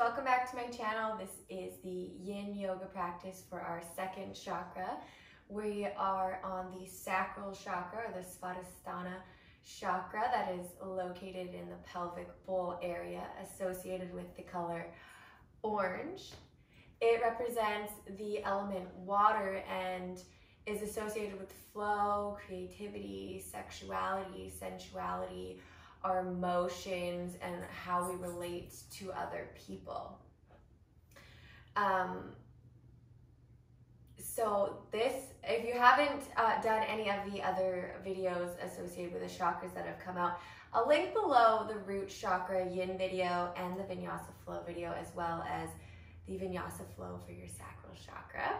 welcome back to my channel. This is the yin yoga practice for our second chakra. We are on the sacral chakra the svadhisthana chakra that is located in the pelvic bowl area associated with the color orange. It represents the element water and is associated with flow, creativity, sexuality, sensuality, our emotions, and how we relate to other people. Um, so this, if you haven't uh, done any of the other videos associated with the chakras that have come out, I'll link below the root chakra yin video and the vinyasa flow video as well as the vinyasa flow for your sacral chakra.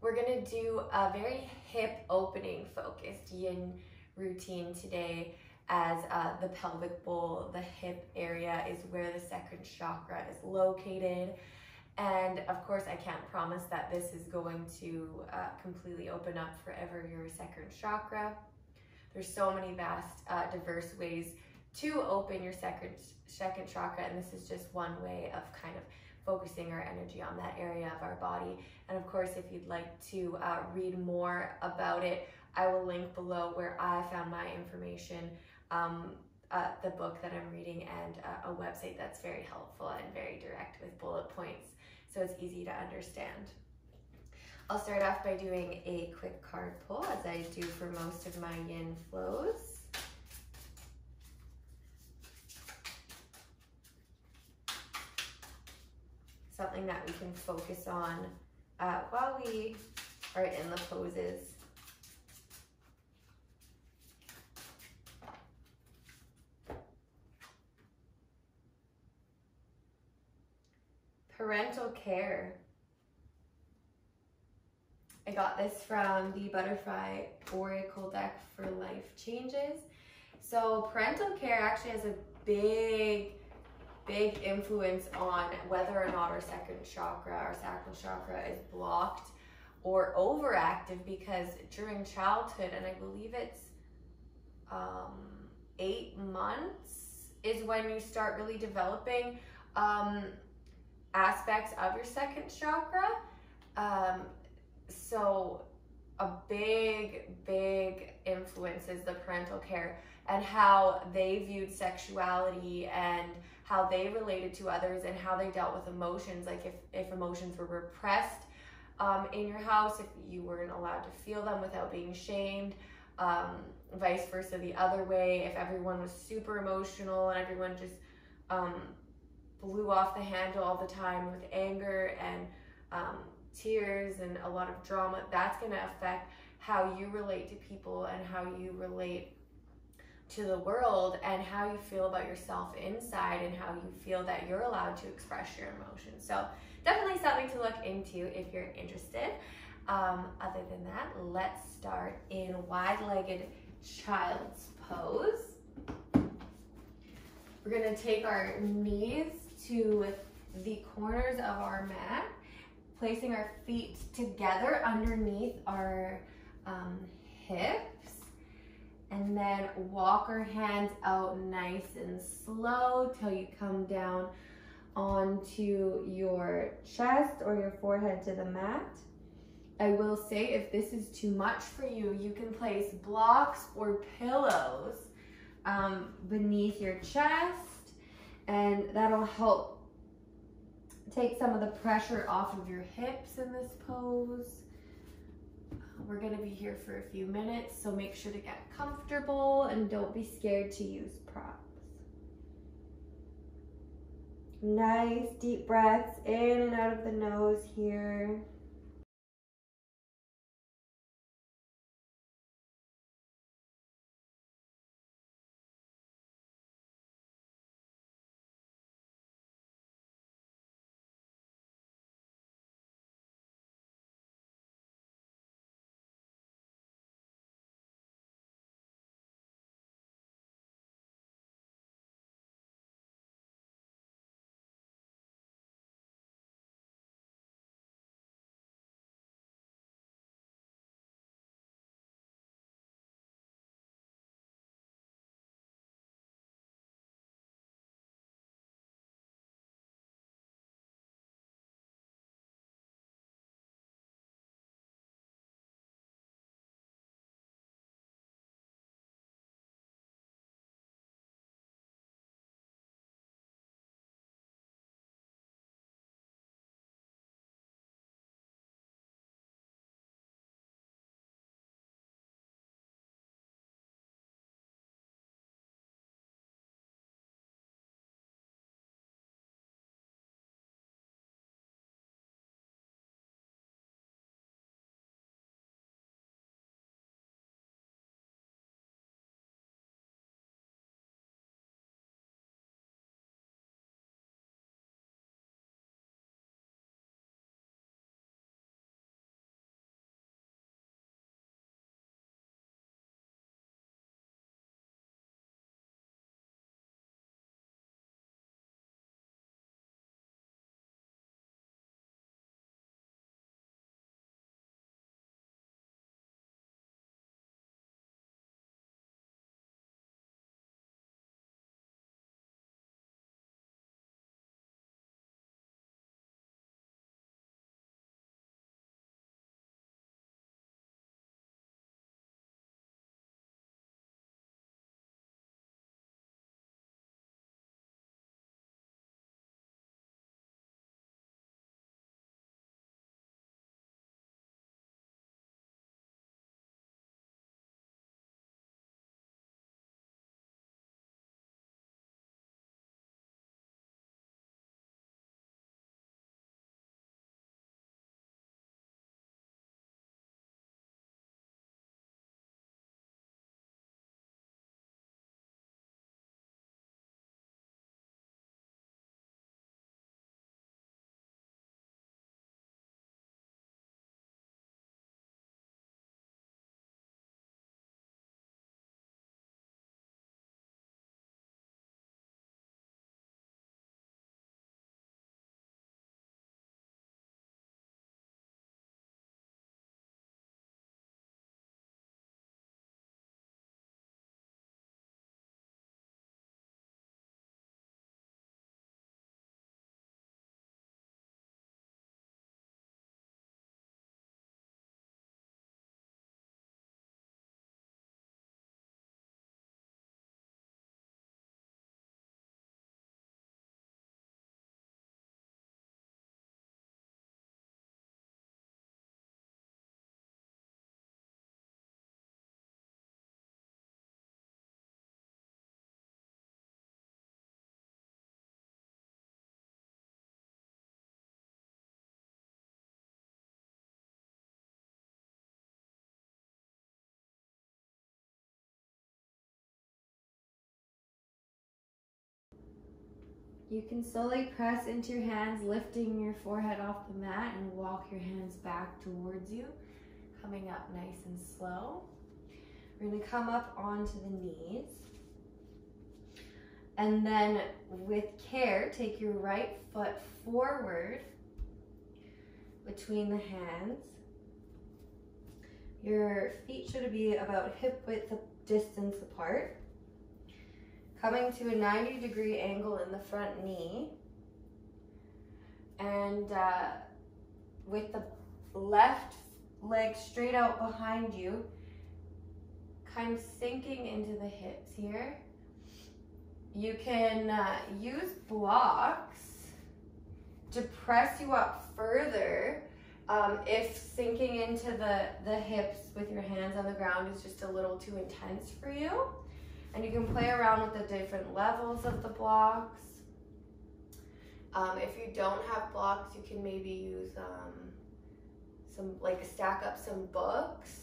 We're gonna do a very hip opening focused yin routine today as uh, the pelvic bowl, the hip area is where the second chakra is located. And of course, I can't promise that this is going to uh, completely open up forever your second chakra. There's so many vast, uh, diverse ways to open your second, second chakra, and this is just one way of kind of focusing our energy on that area of our body. And of course, if you'd like to uh, read more about it, I will link below where I found my information, um, uh, the book that I'm reading, and uh, a website that's very helpful and very direct with bullet points so it's easy to understand. I'll start off by doing a quick card pull as I do for most of my yin flows. something that we can focus on uh, while we are in the poses. Parental care. I got this from the Butterfly Oracle deck for life changes. So parental care actually has a big big influence on whether or not our second chakra, our sacral chakra, is blocked or overactive because during childhood, and I believe it's um, eight months, is when you start really developing um, aspects of your second chakra. Um, so, a big, big influence is the parental care and how they viewed sexuality and how they related to others and how they dealt with emotions like if, if emotions were repressed um, in your house if you weren't allowed to feel them without being shamed um, vice versa the other way if everyone was super emotional and everyone just um, blew off the handle all the time with anger and um, tears and a lot of drama that's going to affect how you relate to people and how you relate to the world and how you feel about yourself inside and how you feel that you're allowed to express your emotions. So definitely something to look into if you're interested. Um, other than that, let's start in wide-legged child's pose. We're gonna take our knees to the corners of our mat, placing our feet together underneath our um, hips and then walk our hands out nice and slow till you come down onto your chest or your forehead to the mat. I will say if this is too much for you, you can place blocks or pillows um, beneath your chest and that'll help take some of the pressure off of your hips in this pose. We're gonna be here for a few minutes, so make sure to get comfortable and don't be scared to use props. Nice deep breaths in and out of the nose here. You can slowly press into your hands, lifting your forehead off the mat and walk your hands back towards you, coming up nice and slow. We're gonna come up onto the knees. And then with care, take your right foot forward between the hands. Your feet should be about hip width distance apart. Coming to a 90 degree angle in the front knee. And uh, with the left leg straight out behind you, kind of sinking into the hips here. You can uh, use blocks to press you up further um, if sinking into the, the hips with your hands on the ground is just a little too intense for you. And you can play around with the different levels of the blocks. Um, if you don't have blocks, you can maybe use um, some, like stack up some books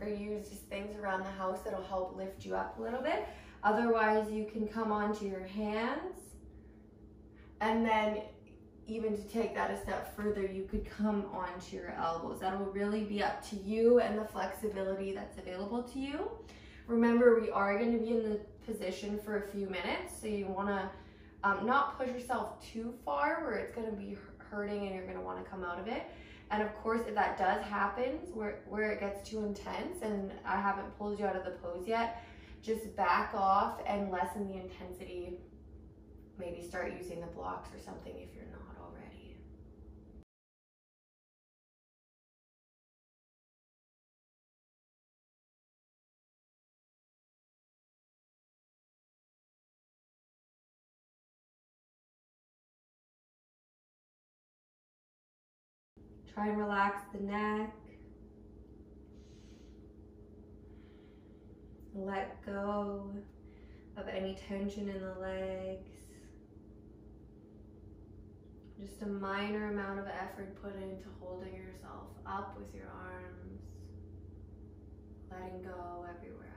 or use these things around the house that'll help lift you up a little bit. Otherwise, you can come onto your hands and then even to take that a step further, you could come onto your elbows. That'll really be up to you and the flexibility that's available to you. Remember, we are going to be in the position for a few minutes, so you want to um, not push yourself too far where it's going to be hurting and you're going to want to come out of it. And of course, if that does happen, where, where it gets too intense and I haven't pulled you out of the pose yet, just back off and lessen the intensity. Maybe start using the blocks or something if you're not Try and relax the neck. Let go of any tension in the legs. Just a minor amount of effort put into holding yourself up with your arms, letting go everywhere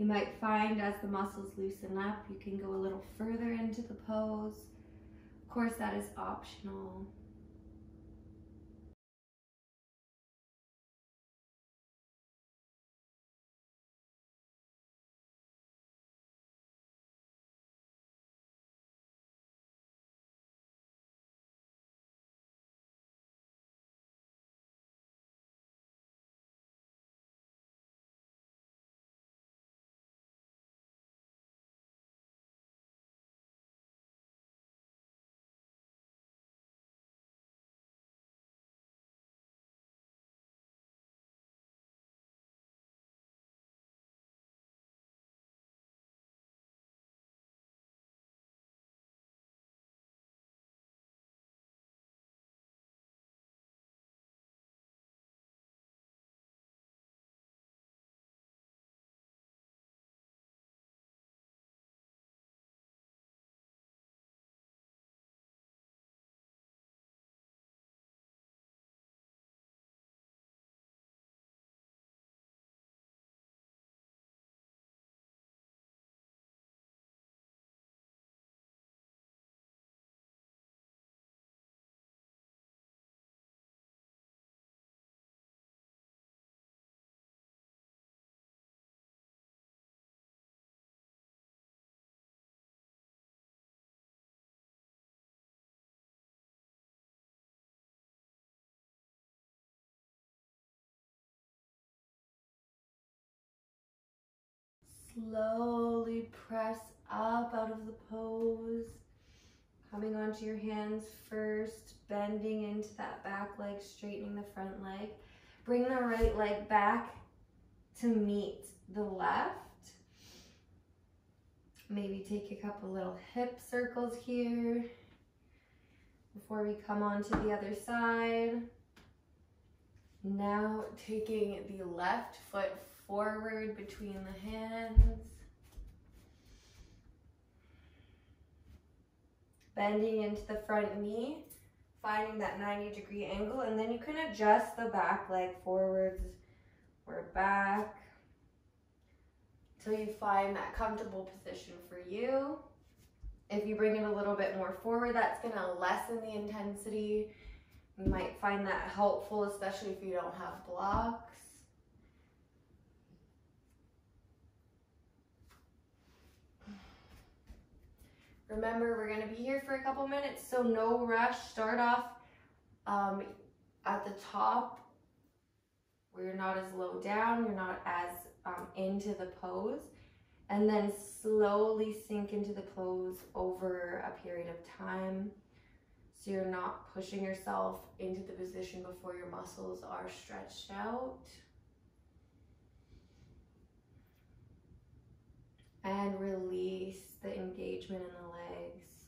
You might find as the muscles loosen up, you can go a little further into the pose. Of course, that is optional. Slowly press up out of the pose. Coming onto your hands first, bending into that back leg, straightening the front leg. Bring the right leg back to meet the left. Maybe take a couple little hip circles here before we come on to the other side. Now taking the left foot forward between the hands. Bending into the front knee, finding that 90 degree angle, and then you can adjust the back leg forwards or back till you find that comfortable position for you. If you bring it a little bit more forward, that's gonna lessen the intensity. You might find that helpful, especially if you don't have blocks. Remember, we're gonna be here for a couple minutes, so no rush. Start off um, at the top where you're not as low down, you're not as um, into the pose, and then slowly sink into the pose over a period of time. So you're not pushing yourself into the position before your muscles are stretched out. And release the engagement in the legs.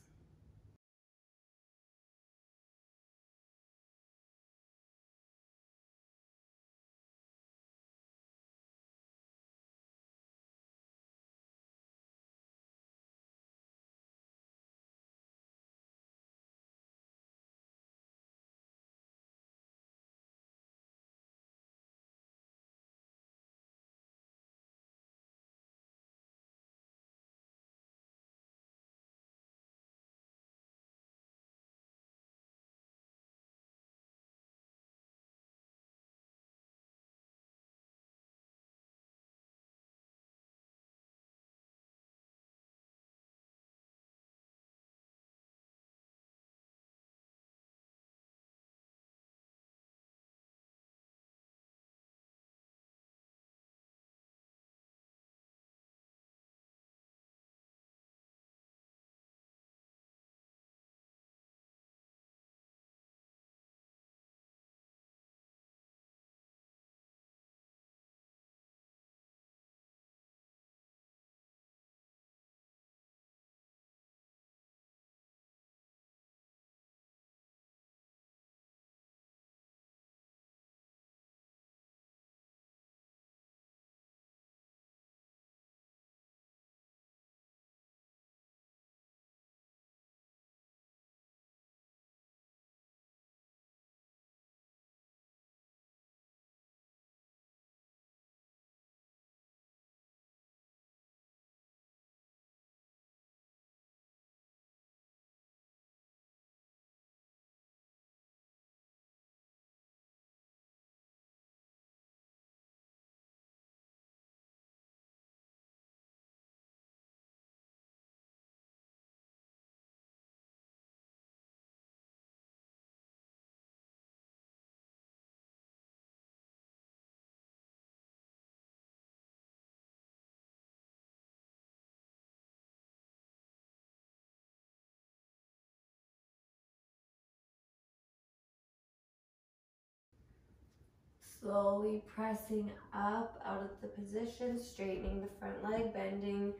Slowly pressing up out of the position, straightening the front leg, bending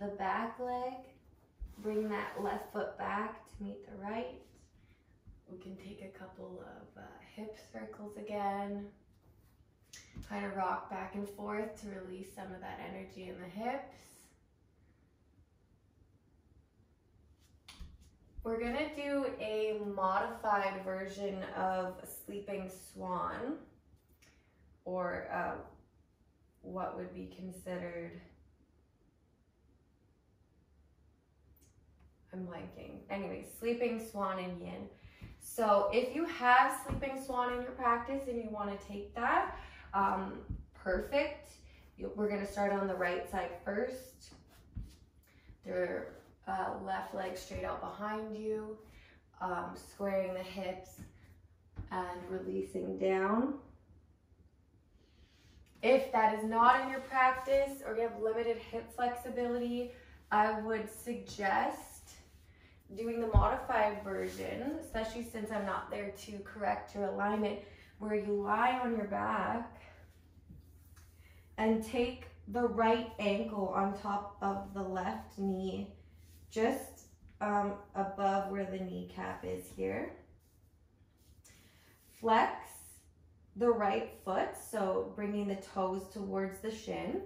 the back leg. Bring that left foot back to meet the right. We can take a couple of uh, hip circles again. Kind of rock back and forth to release some of that energy in the hips. We're gonna do a modified version of Sleeping Swan or uh, what would be considered I'm blanking. Anyway, sleeping swan and yin. So if you have sleeping swan in your practice and you want to take that, um, perfect. We're going to start on the right side first. Their uh, left leg straight out behind you, um, squaring the hips and releasing down. If that is not in your practice or you have limited hip flexibility, I would suggest doing the modified version, especially since I'm not there to correct your alignment, where you lie on your back and take the right ankle on top of the left knee, just um, above where the kneecap is here. Flex the right foot, so bringing the toes towards the shin.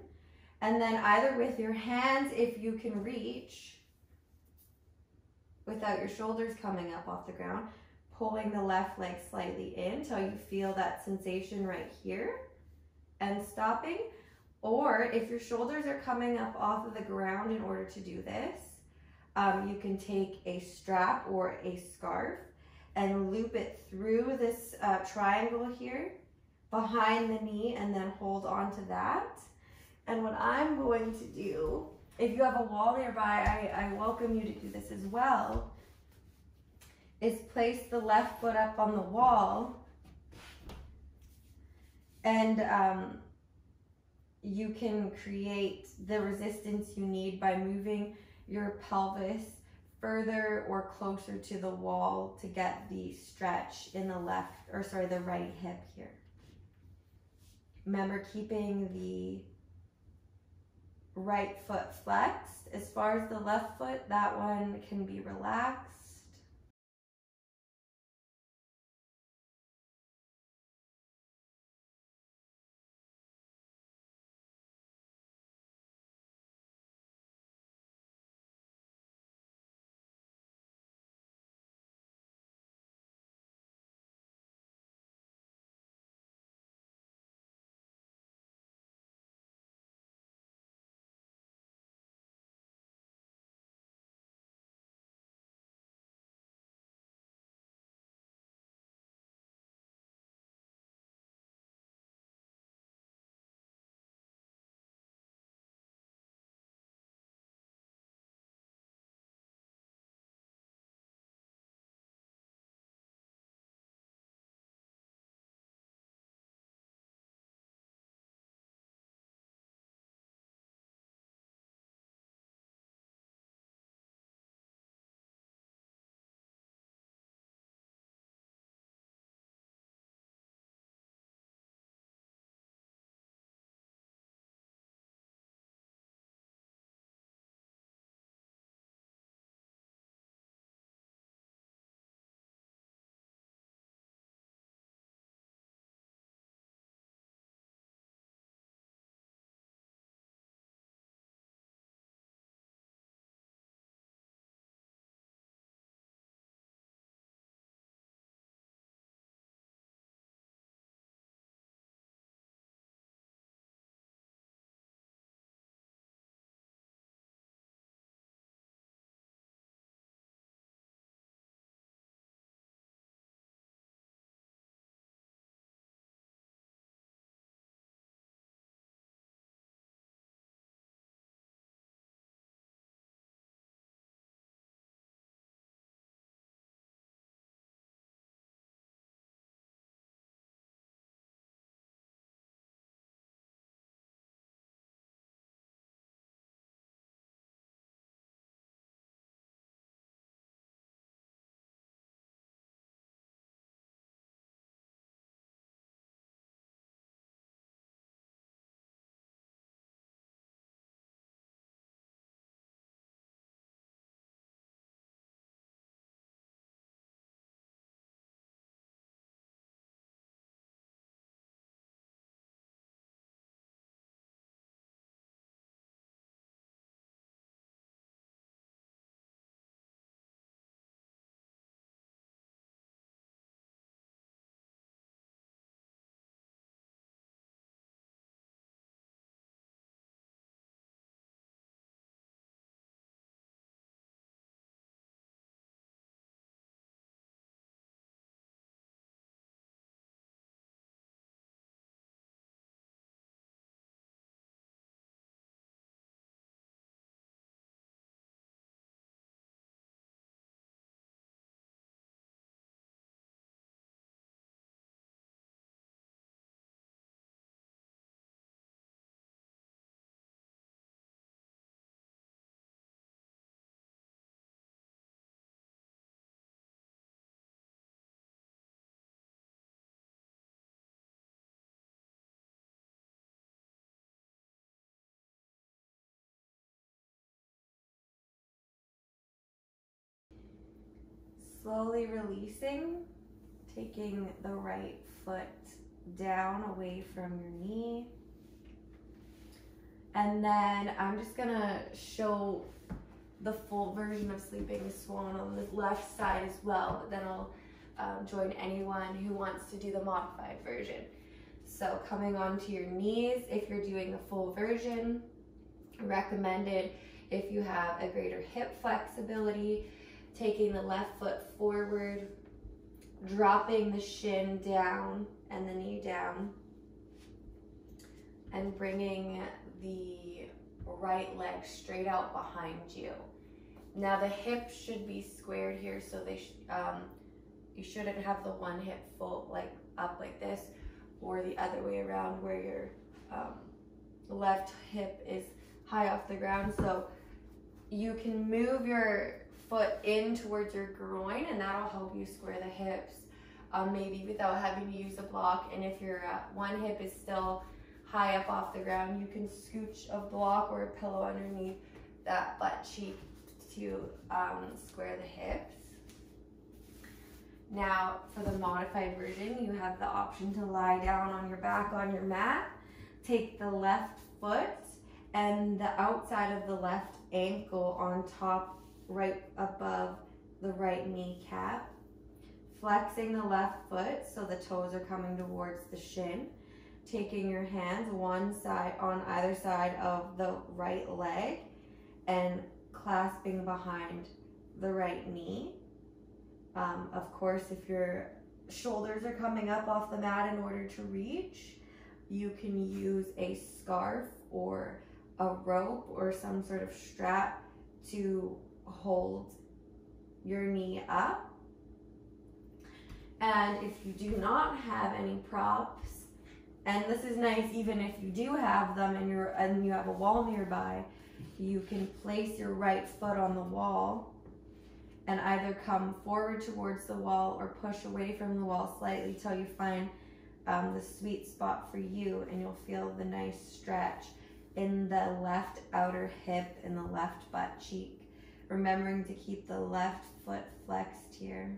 And then either with your hands, if you can reach, without your shoulders coming up off the ground, pulling the left leg slightly in till you feel that sensation right here and stopping. Or if your shoulders are coming up off of the ground in order to do this, um, you can take a strap or a scarf and loop it through this uh, triangle here behind the knee and then hold on to that. And what I'm going to do, if you have a wall nearby, I, I welcome you to do this as well, is place the left foot up on the wall and um, you can create the resistance you need by moving your pelvis further or closer to the wall to get the stretch in the left, or sorry, the right hip here. Remember keeping the right foot flexed. As far as the left foot, that one can be relaxed. Slowly releasing, taking the right foot down away from your knee. And then I'm just gonna show the full version of Sleeping Swan on the left side as well, but then I'll um, join anyone who wants to do the modified version. So coming onto your knees, if you're doing the full version, recommended if you have a greater hip flexibility, taking the left foot forward, dropping the shin down and the knee down, and bringing the right leg straight out behind you. Now the hips should be squared here, so they sh um, you shouldn't have the one hip full like up like this, or the other way around where your um, left hip is high off the ground. So you can move your foot in towards your groin, and that'll help you square the hips. Um, maybe without having to use a block. And if your uh, one hip is still high up off the ground, you can scooch a block or a pillow underneath that butt cheek to um, square the hips. Now, for the modified version, you have the option to lie down on your back on your mat. Take the left foot and the outside of the left ankle on top, right above the right kneecap. Flexing the left foot so the toes are coming towards the shin. Taking your hands one side on either side of the right leg and clasping behind the right knee. Um, of course, if your shoulders are coming up off the mat in order to reach, you can use a scarf or a rope or some sort of strap to hold your knee up. And if you do not have any props, and this is nice even if you do have them and you're and you have a wall nearby, you can place your right foot on the wall and either come forward towards the wall or push away from the wall slightly till you find um, the sweet spot for you and you'll feel the nice stretch in the left outer hip and the left butt cheek. Remembering to keep the left foot flexed here.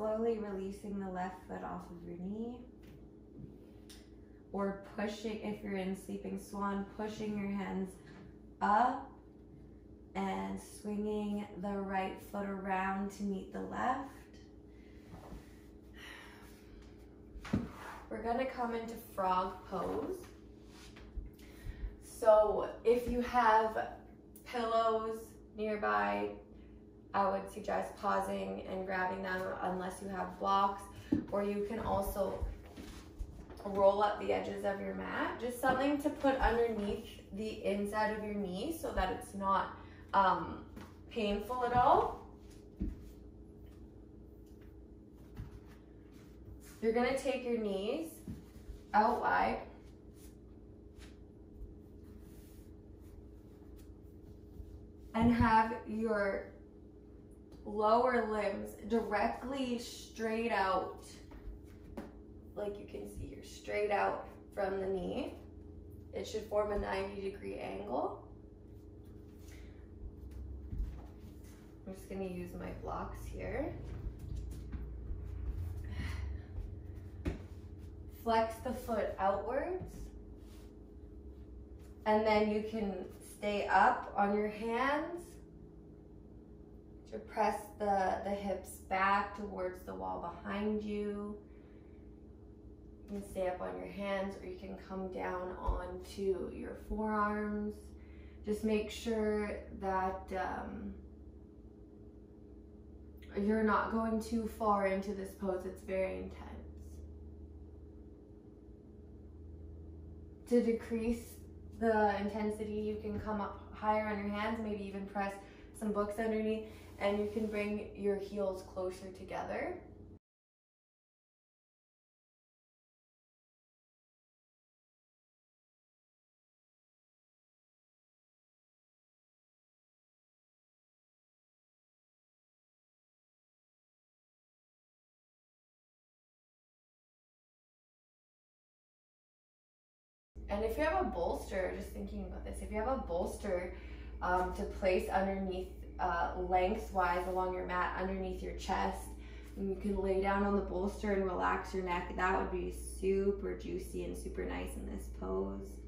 Slowly releasing the left foot off of your knee. Or pushing, if you're in sleeping swan, pushing your hands up and swinging the right foot around to meet the left. We're gonna come into frog pose. So if you have pillows nearby, I would suggest pausing and grabbing them unless you have blocks, or you can also roll up the edges of your mat. Just something to put underneath the inside of your knee so that it's not um, painful at all. You're gonna take your knees out wide. And have your lower limbs directly straight out. Like you can see, you're straight out from the knee. It should form a 90 degree angle. I'm just gonna use my blocks here. Flex the foot outwards. And then you can stay up on your hands to press the, the hips back towards the wall behind you. You can stay up on your hands or you can come down onto your forearms. Just make sure that um, you're not going too far into this pose. It's very intense. To decrease the intensity, you can come up higher on your hands, maybe even press some books underneath and you can bring your heels closer together. And if you have a bolster, just thinking about this, if you have a bolster um, to place underneath uh, lengthwise along your mat underneath your chest. And you can lay down on the bolster and relax your neck. That would be super juicy and super nice in this pose.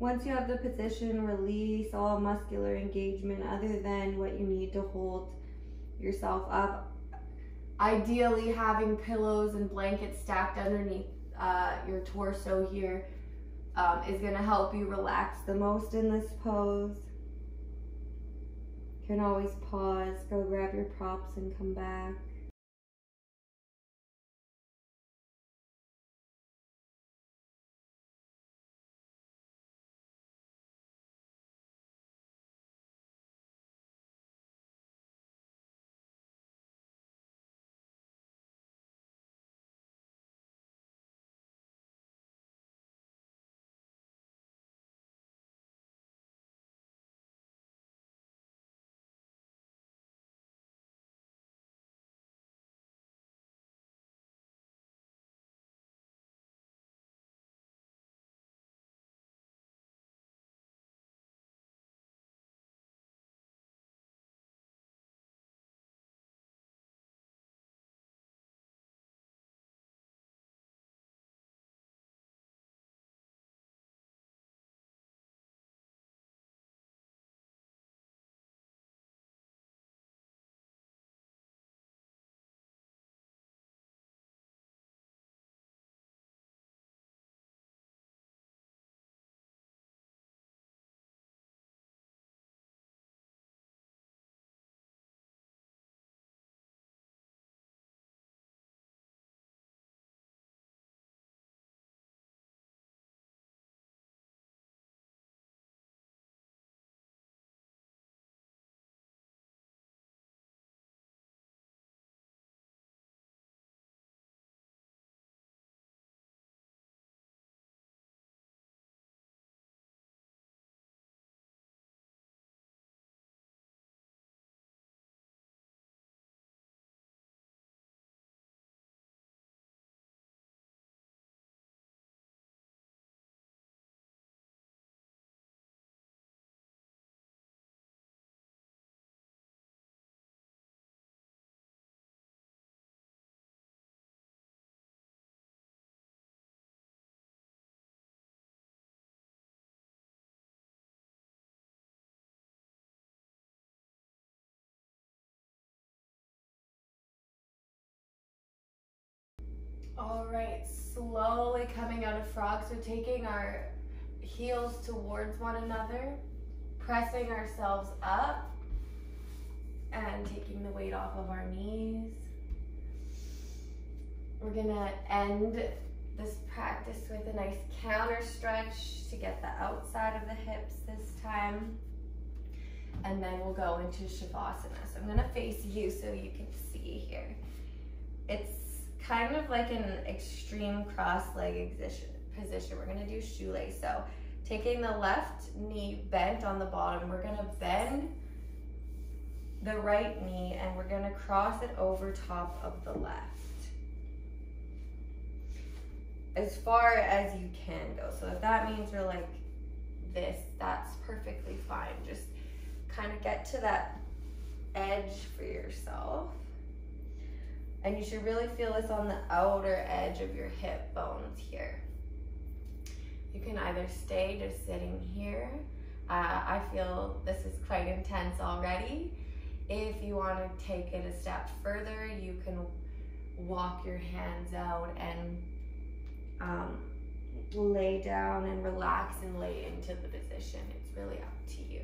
Once you have the position, release all muscular engagement other than what you need to hold yourself up. Ideally, having pillows and blankets stacked underneath uh, your torso here um, is going to help you relax the most in this pose. You can always pause, go grab your props, and come back. All right, slowly coming out of frog. So taking our heels towards one another, pressing ourselves up, and taking the weight off of our knees. We're gonna end this practice with a nice counter stretch to get the outside of the hips this time. And then we'll go into Shavasana. So I'm gonna face you so you can see here. It's kind of like an extreme cross leg position. We're gonna do shoelace. So taking the left knee bent on the bottom, we're gonna bend the right knee and we're gonna cross it over top of the left. As far as you can go. So if that means you're like this, that's perfectly fine. Just kind of get to that edge for yourself. And you should really feel this on the outer edge of your hip bones here. You can either stay just sitting here. Uh, I feel this is quite intense already. If you want to take it a step further, you can walk your hands out and um, lay down and relax and lay into the position. It's really up to you.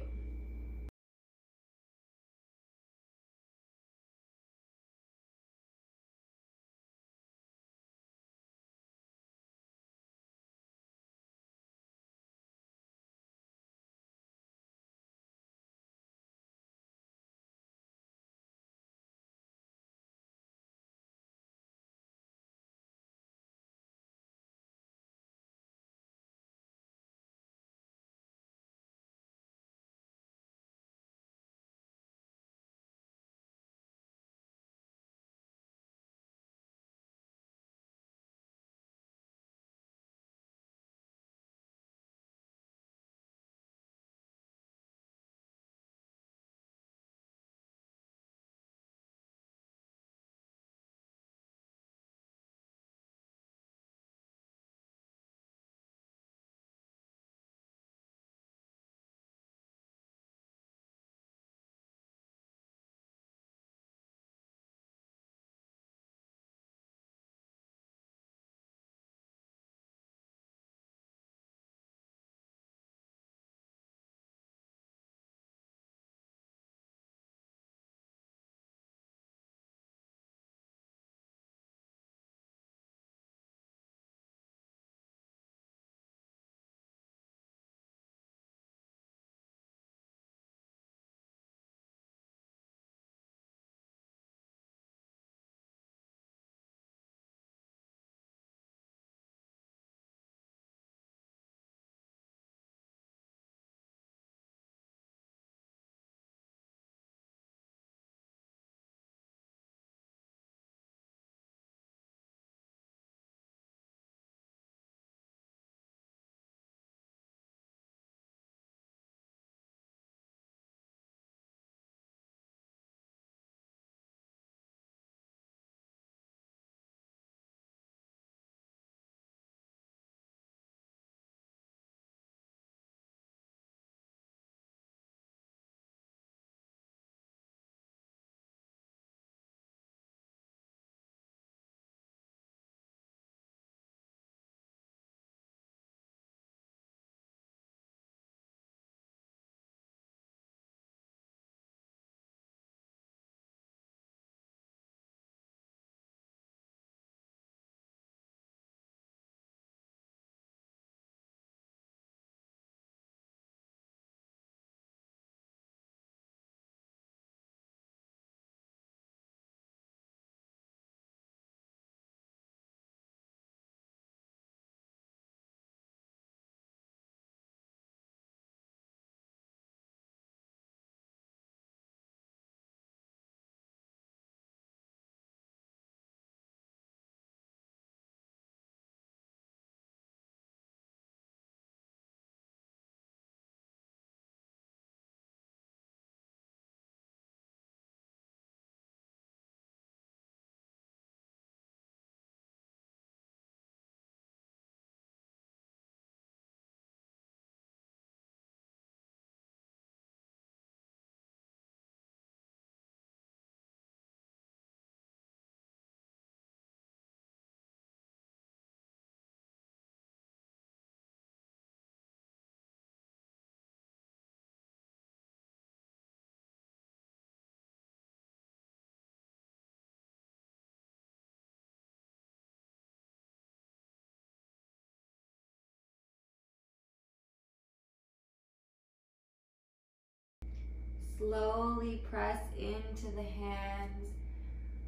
Slowly press into the hands,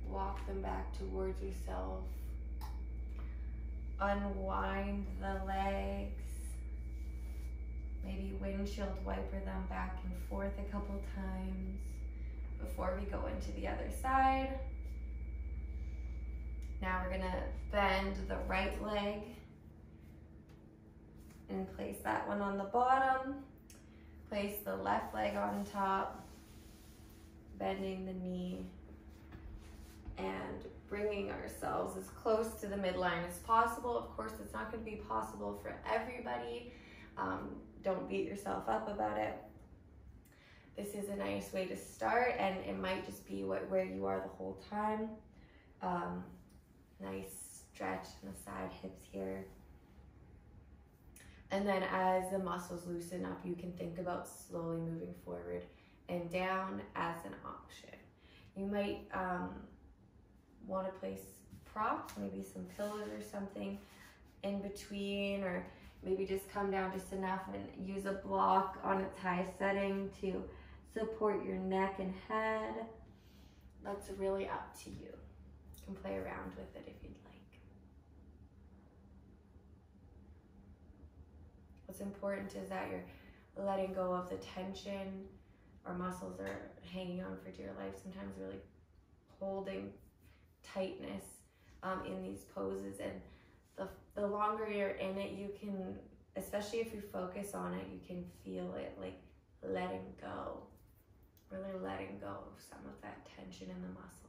walk them back towards yourself. Unwind the legs. Maybe windshield wiper them back and forth a couple times before we go into the other side. Now we're gonna bend the right leg and place that one on the bottom. Place the left leg on top, bending the knee and bringing ourselves as close to the midline as possible. Of course, it's not gonna be possible for everybody. Um, don't beat yourself up about it. This is a nice way to start and it might just be what, where you are the whole time. Um, nice stretch in the side hips here. And then as the muscles loosen up, you can think about slowly moving forward and down as an option. You might um, want to place props, maybe some pillows or something in between, or maybe just come down just enough and use a block on its highest setting to support your neck and head. That's really up to you. You can play around with it if you'd like. What's important is that you're letting go of the tension. Our muscles are hanging on for dear life, sometimes really holding tightness um, in these poses. And the, the longer you're in it, you can, especially if you focus on it, you can feel it like letting go, really letting go of some of that tension in the muscles.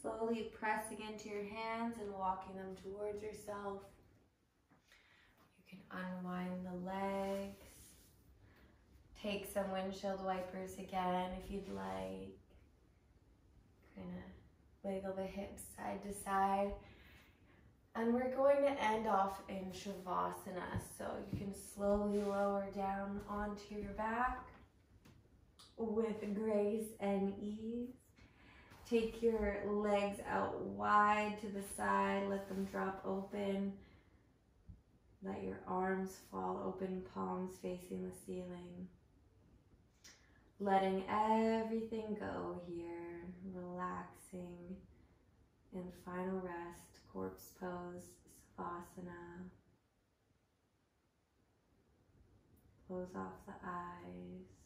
Slowly pressing into your hands and walking them towards yourself. You can unwind the legs. Take some windshield wipers again if you'd like. Kind of wiggle the hips side to side. And we're going to end off in Shavasana. So you can slowly lower down onto your back with grace and ease. Take your legs out wide to the side, let them drop open. Let your arms fall open, palms facing the ceiling. Letting everything go here, relaxing And final rest, corpse pose, savasana. Close off the eyes.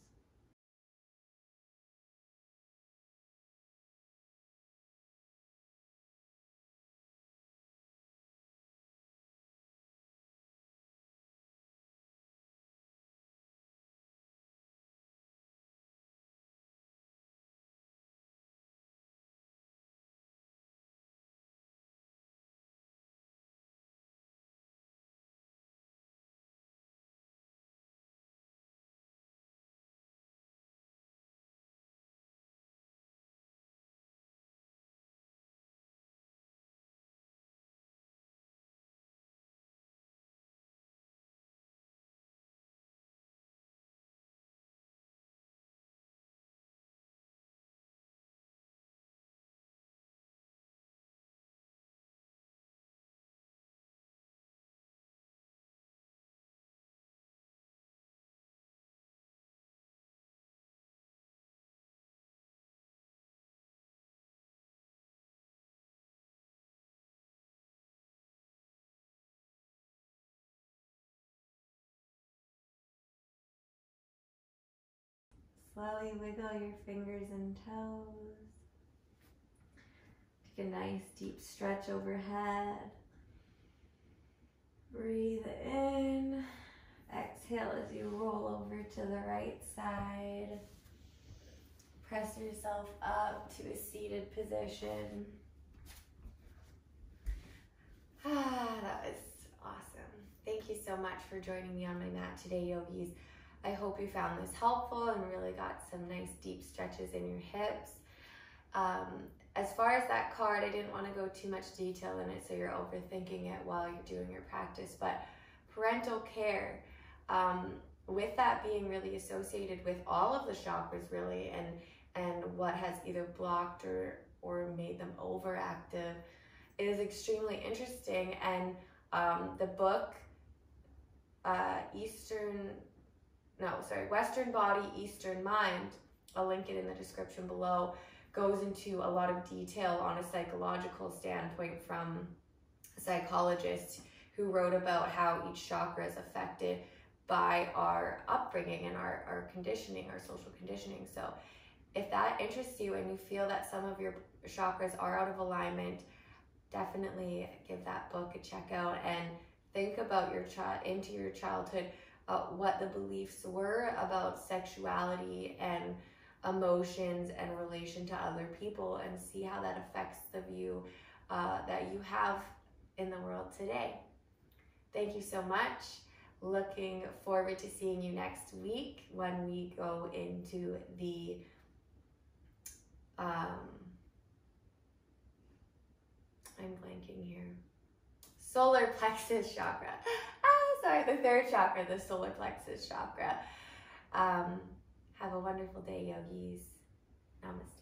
Slowly wiggle your fingers and toes. Take a nice deep stretch overhead. Breathe in. Exhale as you roll over to the right side. Press yourself up to a seated position. Ah, that was awesome. Thank you so much for joining me on my mat today, yogis. I hope you found this helpful and really got some nice deep stretches in your hips. Um, as far as that card, I didn't want to go too much detail in it so you're overthinking it while you're doing your practice, but parental care, um, with that being really associated with all of the chakras really and and what has either blocked or or made them overactive is extremely interesting and um, the book uh, Eastern no, sorry, Western Body, Eastern Mind, I'll link it in the description below, goes into a lot of detail on a psychological standpoint from a psychologist who wrote about how each chakra is affected by our upbringing and our, our conditioning, our social conditioning. So if that interests you and you feel that some of your chakras are out of alignment, definitely give that book a check out and think about your child into your childhood uh, what the beliefs were about sexuality and emotions and relation to other people and see how that affects the view uh, that you have in the world today. Thank you so much. Looking forward to seeing you next week when we go into the um, I'm blanking here. Solar plexus chakra sorry, the third chakra, the solar plexus chakra. Um, have a wonderful day, yogis. Namaste.